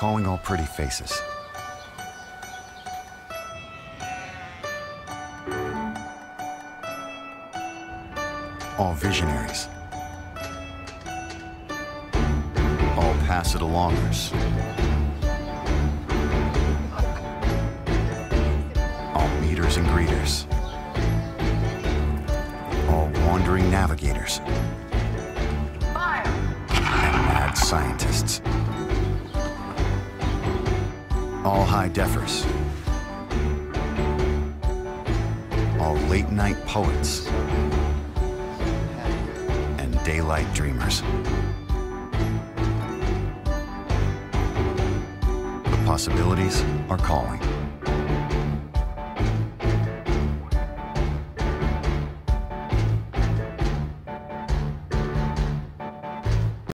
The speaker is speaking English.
calling all pretty faces. All visionaries. All pass-it-alongers. All meeters and greeters. All wandering navigators. And mad scientists. All high defers. All late night poets. And daylight dreamers. The possibilities are calling.